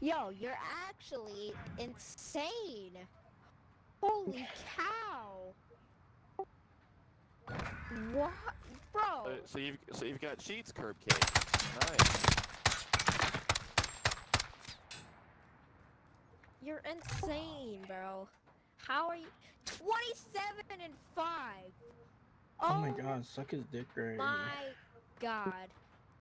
Yo, you're actually insane. Holy cow. What? Bro. Uh, so you've so you've got cheats, CurbCake. Nice. You're insane, bro. How are you? 27 and 5. Oh, my oh god, suck his dick right. My god.